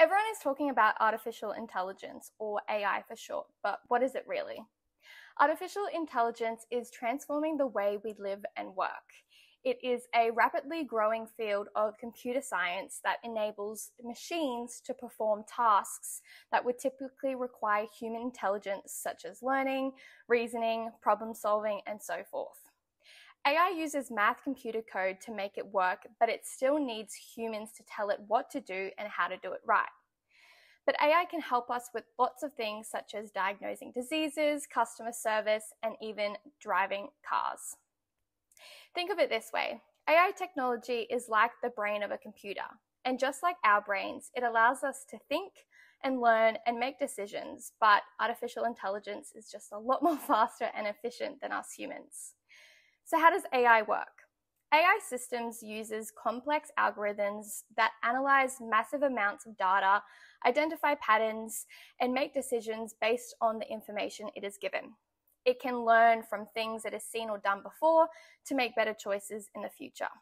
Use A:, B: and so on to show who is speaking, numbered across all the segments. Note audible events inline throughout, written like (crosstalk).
A: Everyone is talking about artificial intelligence, or AI for short, but what is it really? Artificial intelligence is transforming the way we live and work. It is a rapidly growing field of computer science that enables machines to perform tasks that would typically require human intelligence, such as learning, reasoning, problem solving, and so forth. AI uses math computer code to make it work, but it still needs humans to tell it what to do and how to do it right. But AI can help us with lots of things such as diagnosing diseases, customer service, and even driving cars. Think of it this way AI technology is like the brain of a computer. And just like our brains, it allows us to think and learn and make decisions. But artificial intelligence is just a lot (laughs) more faster and efficient than us humans. So, how does AI work? AI systems uses complex algorithms that analyze massive amounts of data, identify patterns, and make decisions based on the information it is given. It can learn from things it has seen or done before to make better choices in the future.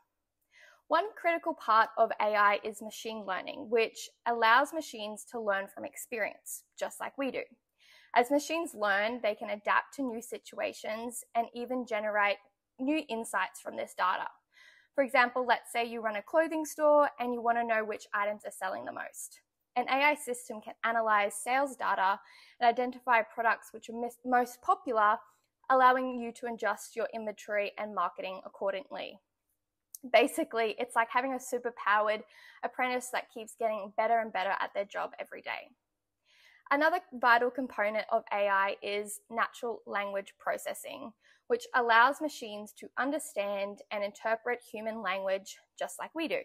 A: One critical part of AI is machine learning, which allows machines to learn from experience, just like we do. As machines learn, they can adapt to new situations and even generate new insights from this data. For example, let's say you run a clothing store and you want to know which items are selling the most. An AI system can analyze sales data and identify products which are most popular, allowing you to adjust your inventory and marketing accordingly. Basically, it's like having a super powered apprentice that keeps getting better and better at their job every day. Another vital component of AI is natural language processing, which allows machines to understand and interpret human language just like we do.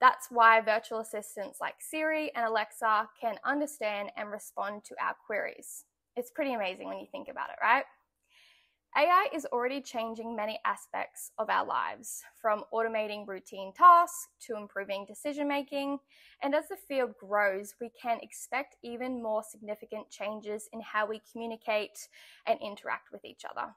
A: That's why virtual assistants like Siri and Alexa can understand and respond to our queries. It's pretty amazing when you think about it, right? AI is already changing many aspects of our lives, from automating routine tasks to improving decision making. And as the field grows, we can expect even more significant changes in how we communicate and interact with each other.